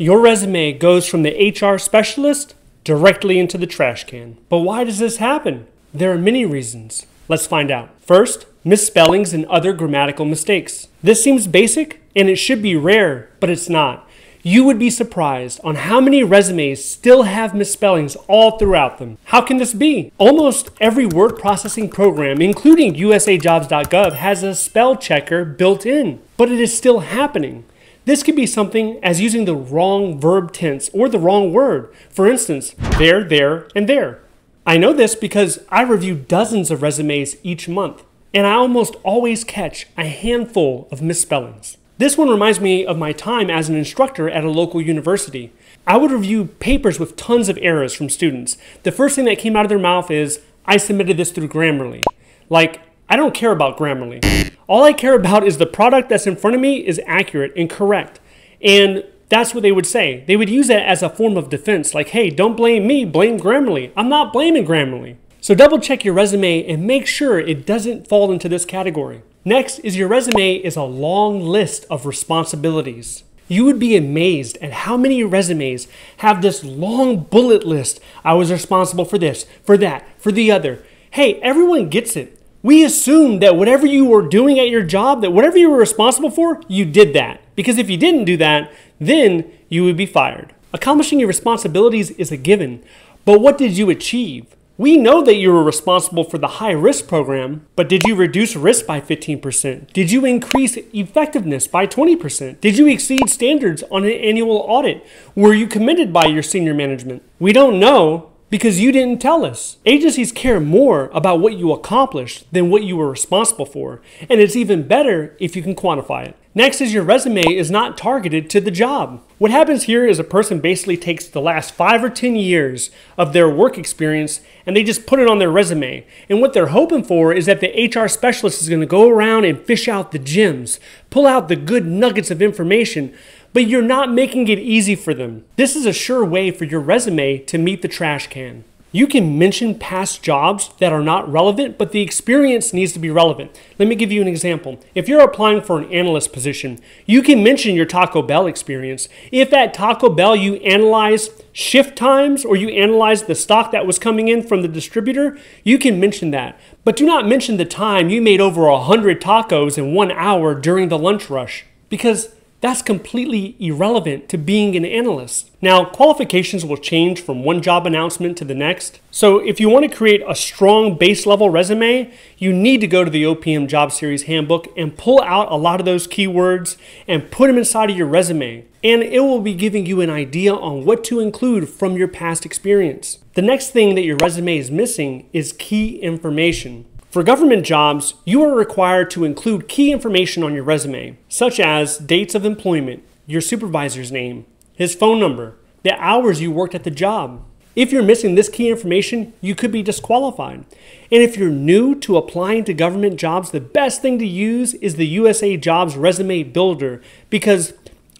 Your resume goes from the HR specialist directly into the trash can. But why does this happen? There are many reasons. Let's find out. First, misspellings and other grammatical mistakes. This seems basic and it should be rare, but it's not. You would be surprised on how many resumes still have misspellings all throughout them. How can this be? Almost every word processing program, including usajobs.gov, has a spell checker built in, but it is still happening. This could be something as using the wrong verb tense or the wrong word. For instance, there, there, and there. I know this because I review dozens of resumes each month, and I almost always catch a handful of misspellings. This one reminds me of my time as an instructor at a local university. I would review papers with tons of errors from students. The first thing that came out of their mouth is, I submitted this through Grammarly. Like, I don't care about Grammarly. All I care about is the product that's in front of me is accurate and correct. And that's what they would say. They would use that as a form of defense, like, hey, don't blame me, blame Grammarly. I'm not blaming Grammarly. So double check your resume and make sure it doesn't fall into this category. Next is your resume is a long list of responsibilities. You would be amazed at how many resumes have this long bullet list. I was responsible for this, for that, for the other. Hey, everyone gets it. We assume that whatever you were doing at your job, that whatever you were responsible for, you did that. Because if you didn't do that, then you would be fired. Accomplishing your responsibilities is a given, but what did you achieve? We know that you were responsible for the high risk program, but did you reduce risk by 15%? Did you increase effectiveness by 20%? Did you exceed standards on an annual audit? Were you commended by your senior management? We don't know because you didn't tell us. Agencies care more about what you accomplished than what you were responsible for, and it's even better if you can quantify it. Next is your resume is not targeted to the job. What happens here is a person basically takes the last five or 10 years of their work experience and they just put it on their resume. And what they're hoping for is that the HR specialist is going to go around and fish out the gems, pull out the good nuggets of information, but you're not making it easy for them. This is a sure way for your resume to meet the trash can. You can mention past jobs that are not relevant, but the experience needs to be relevant. Let me give you an example. If you're applying for an analyst position, you can mention your Taco Bell experience. If at Taco Bell you analyze shift times or you analyze the stock that was coming in from the distributor, you can mention that. But do not mention the time you made over 100 tacos in one hour during the lunch rush because that's completely irrelevant to being an analyst. Now, qualifications will change from one job announcement to the next. So, if you want to create a strong base level resume, you need to go to the OPM Job Series Handbook and pull out a lot of those keywords and put them inside of your resume. And it will be giving you an idea on what to include from your past experience. The next thing that your resume is missing is key information. For government jobs, you are required to include key information on your resume, such as dates of employment, your supervisor's name, his phone number, the hours you worked at the job. If you're missing this key information, you could be disqualified. And if you're new to applying to government jobs, the best thing to use is the USA Jobs Resume Builder because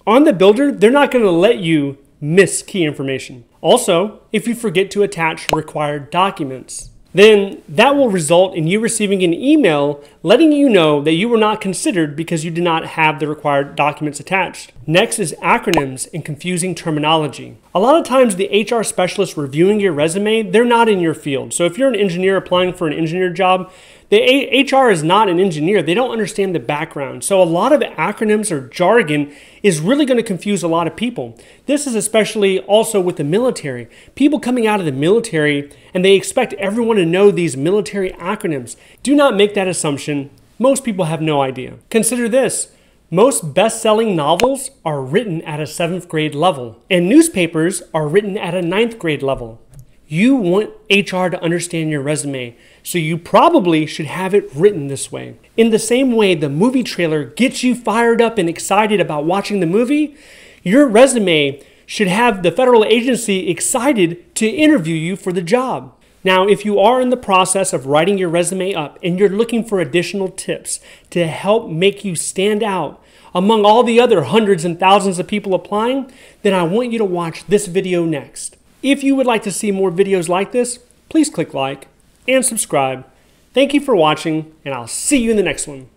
on the builder, they're not going to let you miss key information. Also, if you forget to attach required documents, then that will result in you receiving an email letting you know that you were not considered because you did not have the required documents attached. Next is acronyms and confusing terminology. A lot of times the HR specialist reviewing your resume, they're not in your field. So if you're an engineer applying for an engineer job, the HR is not an engineer. They don't understand the background. So a lot of acronyms or jargon is really going to confuse a lot of people. This is especially also with the military. People coming out of the military and they expect everyone to know these military acronyms. Do not make that assumption. Most people have no idea. Consider this. Most best selling novels are written at a seventh grade level, and newspapers are written at a ninth grade level. You want HR to understand your resume, so you probably should have it written this way. In the same way the movie trailer gets you fired up and excited about watching the movie, your resume should have the federal agency excited to interview you for the job. Now, if you are in the process of writing your resume up and you're looking for additional tips to help make you stand out among all the other hundreds and thousands of people applying, then I want you to watch this video next. If you would like to see more videos like this, please click like and subscribe. Thank you for watching, and I'll see you in the next one.